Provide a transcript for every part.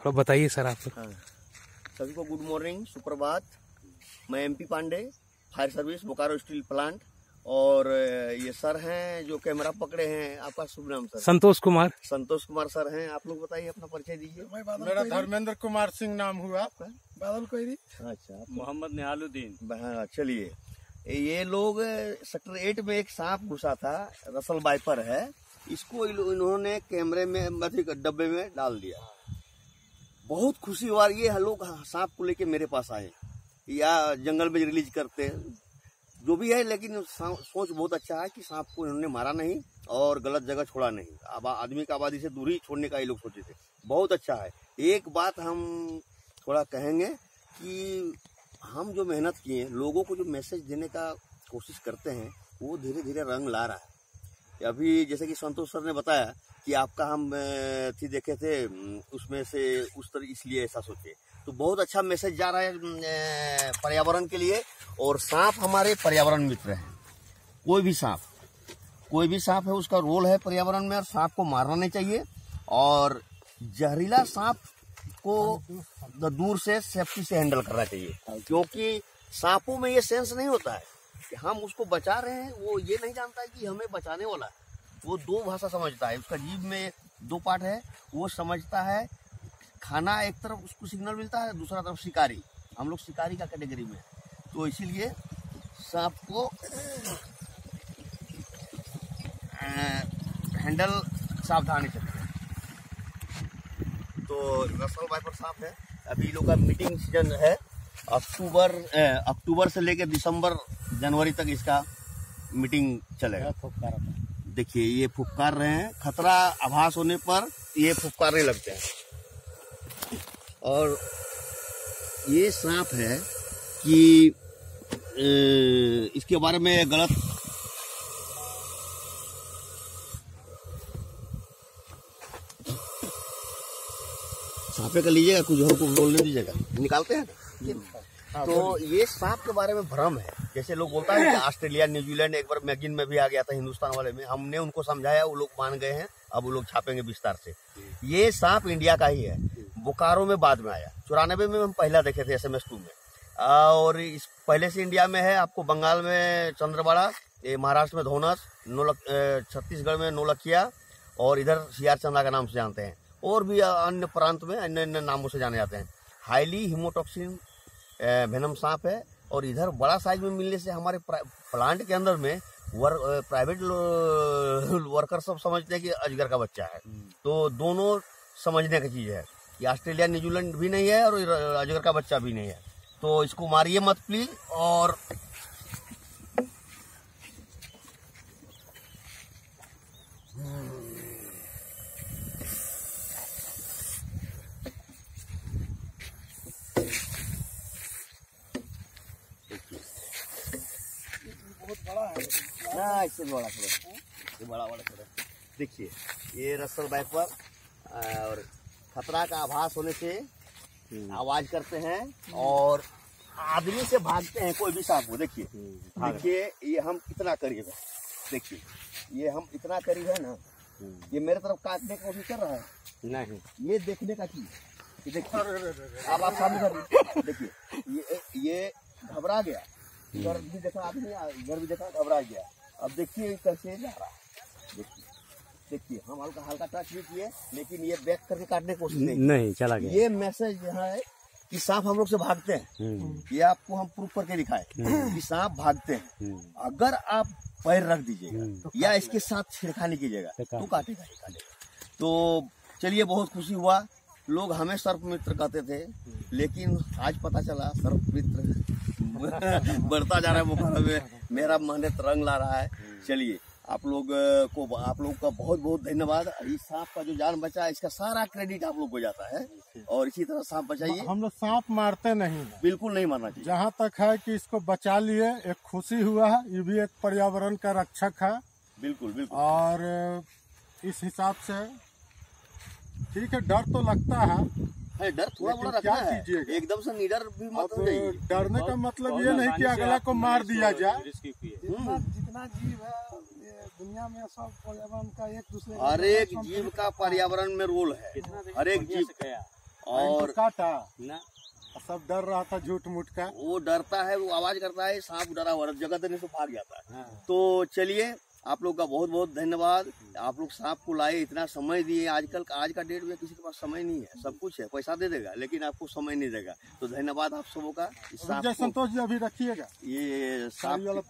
थोड़ा बताइए सर आप। हाँ। सभी को गुड मॉर्निंग सुप्रभात। मैं MP Pandey fire service Bokaro steel plant और ये सर हैं जो कैमरा पकड़े हैं आपका शुभ नाम सर? संतोष कुमार। संतोष कुमार सर हैं आप लोग बताइए अपना परिचय दीजिए। मेरा धर्मेंद्र कुमार सिंह नाम हुआ आपका? बादल कोई अच्छा मोहम्मद निहालुद्दीन। हाँ चलिए। ये लोग सेक्टर एट में एक सांप घुसा था रसल बाइपर है। इसको इन्होंने कैमरे में डब्बे में डाल दिया। बहुत खुशी हुआ ये लोग सांप को लेके मेरे पास आए। या जंगल में रिलीज़ करते जो भी है, लेकिन सोच बहुत अच्छा है कि सांप को इन्होंने मारा नहीं और गलत जगह छोड़ा नहीं। अब आदमी का आबादी से दूरी छोड़ने का ये लोग सोचे थे। बहुत अच्छा है। एक बात हम थोड़ा कहेंगे कि हम जो मेहनत किए लोगों को जो मैसेज देने का कोशिश करते हैं, वो धीरे धीरे रंग ला रहा है। अभी जैसे कि संतोष सर ने बताया कि आपका हम थी देखे थे उसमें से उस तरह इसलिए ऐसा सोचे। तो बहुत अच्छा मैसेज जा रहा है पर्यावरण के लिए। और सांप हमारे पर्यावरण मित्र हैं। कोई भी सांप, कोई भी सांप है, उसका रोल है पर्यावरण में और सांप को मारना नहीं चाहिए। और जहरीला सांप को दूर से सेफ्टी से हैंडल करना चाहिए। क्योंकि सांपों में ये सेंस नहीं होता है कि हम उसको बचा रहे हैं, वो ये नहीं जानता है कि हमें बचाने वाला है। वो दो भाषा समझता है। उसका जीव में दो पार्ट है, वो समझता है, खाना एक तरफ़ उसको सिग्नल मिलता है, दूसरा तरफ़ शिकारी। हम लोग शिकारी का कैटेगरी में तो इसीलिए सांप को हैंडल सावधानी से तो रसल वाइपर सांप है। अभी लोग का मीटिंग सीज़न है। अक्टूबर अक्टूबर से लेकर दिसंबर, जनवरी तक इसका मीटिंग चलेगा। देखिए ये फुफकार रहे हैं। खतरा आभास होने पर ये फुफकारने लगते हैं और ये सांप है कि इसके बारे में गलत सांपे का लीजिएगा कुछ और को बोलने दीजिएगा। निकालते हैं हाँ, तो ये सांप के बारे में भ्रम है। जैसे लोग बोलता है ऑस्ट्रेलिया न्यूजीलैंड एक बार मैगजीन में भी आ गया था हिंदुस्तान वाले में। हमने उनको समझाया वो लोग मान गए हैं अब वो लोग छापेंगे विस्तार से। ये सांप इंडिया का ही है। बोकारो में बाद में आया। चौरानबे में हम पहला देखे थे एस एम टू में। और इस पहले से इंडिया में है आपको बंगाल में चंद्रबाड़ा ये महाराष्ट्र में धोनस नोलक छत्तीसगढ़ में नोलखिया और इधर सियार चंदा का नाम से जानते हैं। और भी अन्य प्रांत में अन्य अन्य नामों से जाने जाते हैं। हाईली हिमोटॉक्सिन वेनम सांप है और इधर बड़ा साइज़ में मिलने से हमारे प्लांट के अंदर में वर, प्राइवेट वर्कर सब समझते हैं कि अजगर का बच्चा है। तो दोनों समझने की चीज़ है कि ऑस्ट्रेलिया न्यूजीलैंड भी नहीं है और अजगर का बच्चा भी नहीं है। तो इसको मारिए मत प्लीज़ और हाँ इससे बड़ा थोड़ा ये बड़ा बड़ा थोड़ा देखिए ये रसल वाइपर और खतरा का आभास होने से आवाज़ करते हैं और आदमी से भागते हैं कोई भी सांप को। देखिए देखिए ये हम इतना करीब है। देखिए ये हम इतना करीब है ना ये मेरे तरफ़ काटने की कोशिश कर रहा है। नहीं। ये देखने का चीज़ देखिए अब आप सामने देखिए ये ये घबरा गया। इधर भी देखा आदमी इधर भी देखा घबरा गया। अब देखिए कैसे जा रहा देखिए देखिए हम हल्का हल्का टच भी किए लेकिन ये बैक करके काटने की कोशिश नहीं। नहीं चला गया। ये मैसेज यहाँ है कि सांप हम लोग से भागते हैं। ये आपको हम प्रूफ करके दिखाए कि सांप भागते हैं। अगर आप पैर रख दीजिएगा या इसके साथ छिड़खानी कीजिएगा तो काटेगा ही काटेगा। तो चलिए बहुत खुशी हुआ। लोग हमें सर्प मित्र कहते थे लेकिन आज पता चला सर्प मित्र बढ़ता जा रहा है बुखारा में। मेरा मेहनत रंग ला रहा है। चलिए आप लोग को आप लोग का बहुत बहुत धन्यवाद। इस सांप का जो जान बचा है इसका सारा क्रेडिट आप लोग को जाता है। और इसी तरह सांप बचाइए। हम लोग सांप मारते नहीं बिल्कुल नहीं मारना चाहिए। जहाँ तक है कि इसको बचा लिए एक खुशी हुआ है ये भी एक पर्यावरण का रक्षक है। बिल्कुल बिल्कुल। और इस हिसाब से ठीक है डर तो लगता है। है डर थोड़ा बड़ा रखना है। एकदम से निडर भी मत हो जाइए डरने का मतलब ये नहीं कि अगला को मार दिया जाए। जितना जीव है दुनिया में सब पर्यावरण का एक दूसरे हर एक जीव का पर्यावरण में रोल है। हर एक जीव और काटा। ना। सब डर रहा था झूठ मूठ का। वो डरता है वो आवाज़ करता है सांप डरा हुआ जगह देने से भाग जाता है। हाँ। तो चलिए आप लोग का बहुत बहुत धन्यवाद। आप लोग सांप को लाए इतना समय दिए। आजकल आज का डेट में किसी के पास समय नहीं है। सब कुछ है पैसा दे देगा लेकिन आपको समय नहीं देगा। तो धन्यवाद आप सबों का। को संतोष जी अभी रखिएगा। ये सांप वाला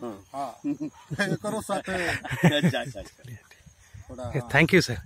हाँ। हाँ। करो साथ अच्छा अच्छा। Thank you sir